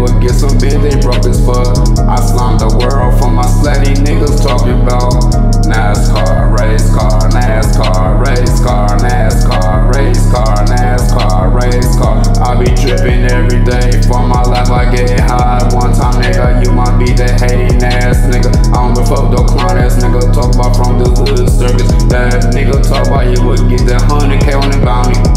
would get some bitch, they rough as fuck. I slammed the world for my slutty niggas talking about NASCAR, race car, NASCAR, race car, NASCAR, race car, NASCAR, race car. I be tripping every day for my life, I get high. One time, nigga, you might be the hating ass nigga. I don't give a fuck, though, clown ass nigga. Talk about from the hood circus. That nigga talk about you would get that 100k on the bounty.